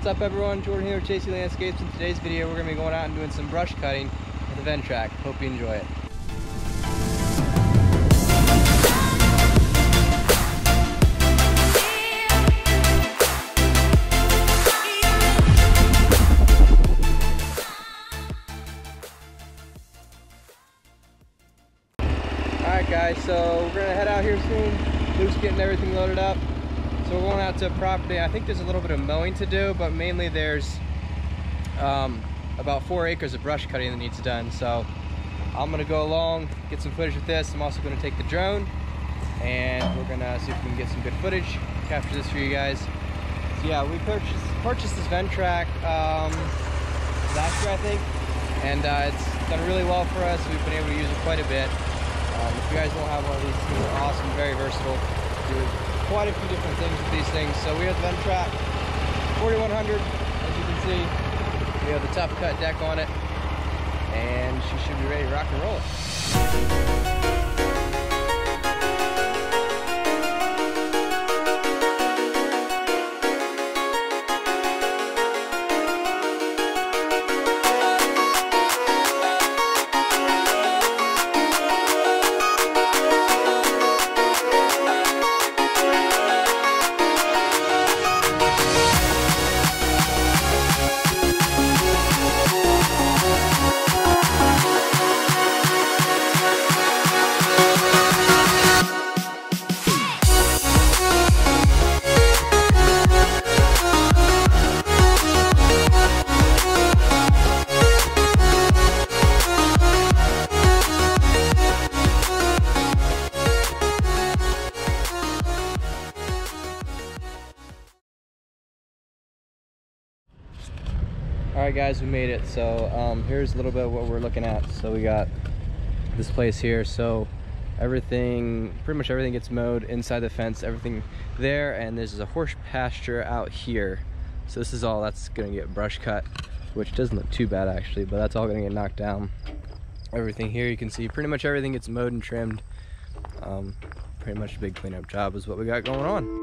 What's up everyone, Jordan here with JC Landscapes. In today's video we're to be going out and doing some brush cutting with the Ventrac. Hope you enjoy it. Alright guys, so we're to head out here soon. Luke's getting everything loaded up. So we're going out to a property. I think there's a little bit of mowing to do, but mainly there's um, about four acres of brush cutting that needs done. So I'm gonna go along, get some footage with this. I'm also gonna take the drone and we're gonna see if we can get some good footage, capture this for you guys. So yeah, we purchased, purchased this Ventrac um, last year, I think, and uh, it's done really well for us. We've been able to use it quite a bit. Um, if you guys don't have one of these, they're awesome, very versatile. Quite a few different things with these things. So we have the Ventrac 4100, as you can see. We have the tough cut deck on it, and she should be ready to rock and roll. Right, guys, we made it. So um, here's a little bit of what we're looking at. So we got this place here. So everything, pretty much everything gets mowed inside the fence, everything there. And there's a horse pasture out here. So this is all that's gonna get brush cut, which doesn't look too bad actually, but that's all gonna get knocked down. Everything here, you can see pretty much everything gets mowed and trimmed. Um, pretty much a big cleanup job is what we got going on.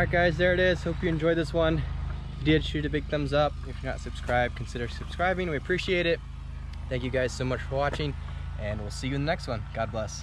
Right guys, there it is. Hope you enjoyed this one. If you did, shoot a big thumbs up. If you're not subscribed, consider subscribing. We appreciate it. Thank you guys so much for watching and we'll see you in the next one. God bless.